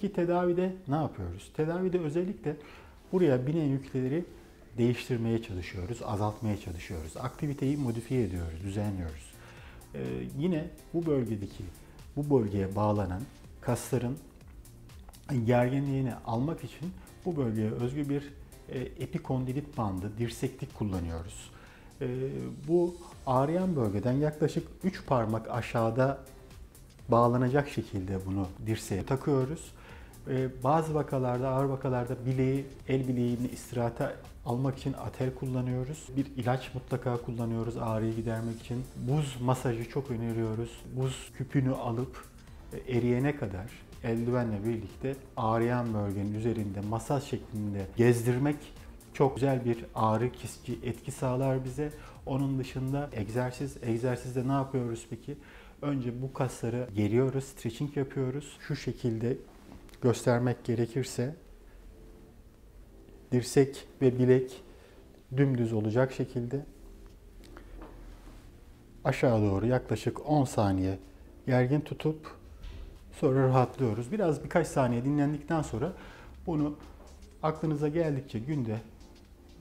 Peki tedavide ne yapıyoruz? Tedavide özellikle buraya binen yükleri değiştirmeye çalışıyoruz, azaltmaya çalışıyoruz. Aktiviteyi modifiye ediyoruz, düzenliyoruz. Ee, yine bu bölgedeki, bu bölgeye bağlanan kasların gerginliğini almak için bu bölgeye özgü bir e, epikondilit bandı, dirseklik kullanıyoruz. E, bu ağrıyan bölgeden yaklaşık 3 parmak aşağıda bağlanacak şekilde bunu dirseğe takıyoruz. E, bazı vakalarda, ağır vakalarda bileği, el bileğini istirahate almak için atel kullanıyoruz. Bir ilaç mutlaka kullanıyoruz ağrıyı gidermek için. Buz masajı çok öneriyoruz. Buz küpünü alıp eriyene kadar eldivenle birlikte ağrıyan bölgenin üzerinde masaj şeklinde gezdirmek çok güzel bir ağrı kesici etki sağlar bize. Onun dışında egzersiz, egzersizde ne yapıyoruz peki? Önce bu kasları geriyoruz, stretching yapıyoruz. Şu şekilde göstermek gerekirse dirsek ve bilek dümdüz olacak şekilde aşağı doğru yaklaşık 10 saniye gergin tutup sonra rahatlıyoruz. Biraz birkaç saniye dinlendikten sonra bunu aklınıza geldikçe günde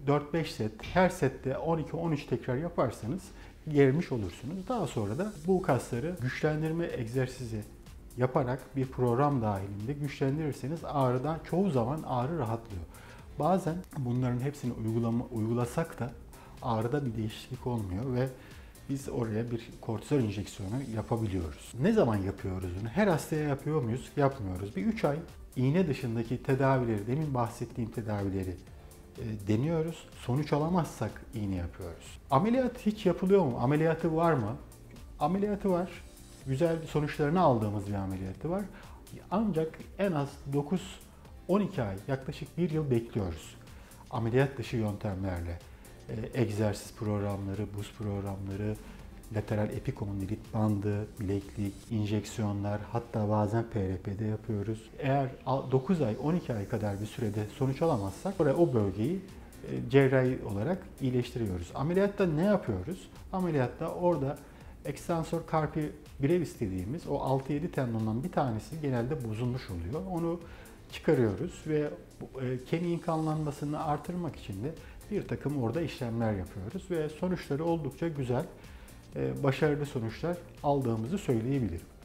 4-5 set, her sette 12-13 tekrar yaparsanız germiş olursunuz. Daha sonra da bu kasları güçlendirme egzersizi yaparak bir program dahilinde güçlendirirseniz ağrıdan çoğu zaman ağrı rahatlıyor. Bazen bunların hepsini uygulama, uygulasak da ağrıda bir değişiklik olmuyor ve biz oraya bir kortizol enjeksiyonu yapabiliyoruz. Ne zaman yapıyoruz bunu? Her hastaya yapıyor muyuz? Yapmıyoruz. Bir 3 ay iğne dışındaki tedavileri, demin bahsettiğim tedavileri e, deniyoruz. Sonuç alamazsak iğne yapıyoruz. Ameliyat hiç yapılıyor mu? Ameliyatı var mı? Ameliyatı var. Güzel sonuçlarını aldığımız bir ameliyatı var. Ancak en az 9-12 ay, yaklaşık 1 yıl bekliyoruz. Ameliyat dışı yöntemlerle. E, egzersiz programları, buz programları, lateral epikondilit bandı, bileklik, injeksiyonlar, hatta bazen PRP'de yapıyoruz. Eğer 9 ay, 12 ay kadar bir sürede sonuç alamazsak oraya o bölgeyi e, cerrahi olarak iyileştiriyoruz. Ameliyatta ne yapıyoruz? Ameliyatta orada extensor carpi brevis dediğimiz o 6-7 tendondan bir tanesi genelde bozulmuş oluyor. Onu çıkarıyoruz ve e, kemiğin kanlanmasını artırmak için de bir takım orada işlemler yapıyoruz ve sonuçları oldukça güzel, e, başarılı sonuçlar aldığımızı söyleyebilirim.